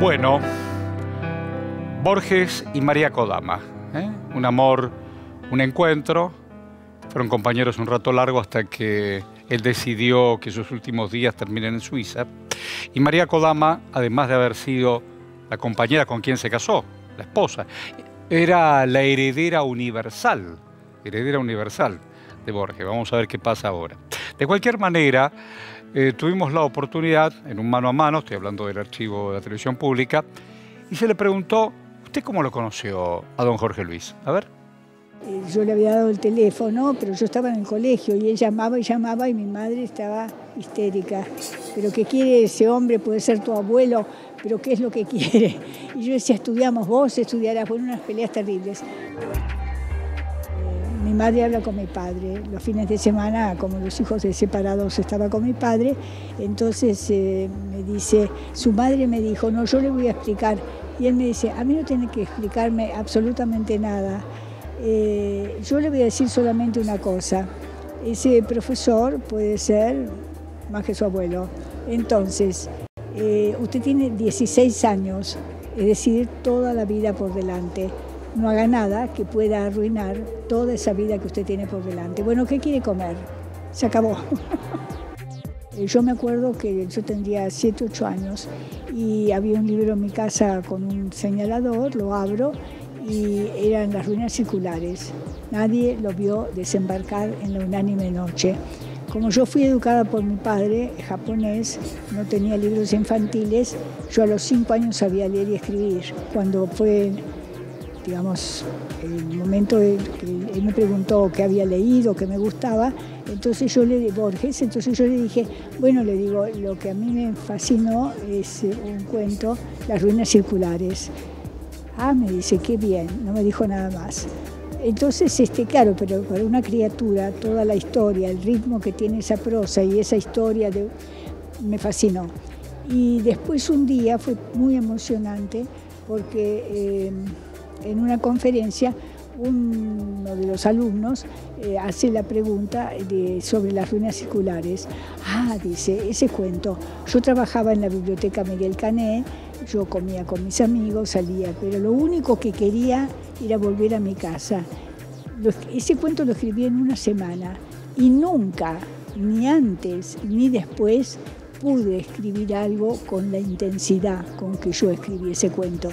Bueno, Borges y María Kodama. ¿eh? Un amor, un encuentro. Fueron compañeros un rato largo hasta que él decidió que sus últimos días terminen en Suiza. Y María Kodama, además de haber sido la compañera con quien se casó, la esposa, era la heredera universal, heredera universal de Borges. Vamos a ver qué pasa ahora. De cualquier manera, eh, tuvimos la oportunidad, en un mano a mano, estoy hablando del archivo de la televisión pública, y se le preguntó, ¿usted cómo lo conoció a don Jorge Luis? A ver. Eh, yo le había dado el teléfono, pero yo estaba en el colegio y él llamaba y llamaba y mi madre estaba histérica. ¿Pero qué quiere ese hombre? Puede ser tu abuelo, pero ¿qué es lo que quiere? Y yo decía, estudiamos vos, estudiarás. Fueron unas peleas terribles. Mi madre habla con mi padre. Los fines de semana, como los hijos de separados, estaba con mi padre. Entonces eh, me dice, su madre me dijo, no, yo le voy a explicar. Y él me dice, a mí no tiene que explicarme absolutamente nada. Eh, yo le voy a decir solamente una cosa. Ese profesor puede ser más que su abuelo. Entonces, eh, usted tiene 16 años, es decir, toda la vida por delante no haga nada que pueda arruinar toda esa vida que usted tiene por delante. Bueno, ¿qué quiere comer? Se acabó. Yo me acuerdo que yo tendría 7, 8 años y había un libro en mi casa con un señalador, lo abro y eran las ruinas circulares. Nadie lo vio desembarcar en la unánime noche. Como yo fui educada por mi padre, japonés, no tenía libros infantiles, yo a los 5 años sabía leer y escribir. Cuando fue digamos, el momento que él me preguntó qué había leído, qué me gustaba, entonces yo le Borges, entonces yo le dije, bueno, le digo, lo que a mí me fascinó es eh, un cuento, Las ruinas circulares. Ah, me dice, qué bien, no me dijo nada más. Entonces, este, claro, pero para una criatura, toda la historia, el ritmo que tiene esa prosa y esa historia de, me fascinó. Y después un día fue muy emocionante porque... Eh, en una conferencia uno de los alumnos eh, hace la pregunta sobre las ruinas circulares. Ah, dice, ese cuento. Yo trabajaba en la biblioteca Miguel Cané, yo comía con mis amigos, salía, pero lo único que quería era volver a mi casa. ese cuento lo escribí en una semana y nunca, ni antes ni después, pude escribir algo con la intensidad con que yo escribí ese cuento.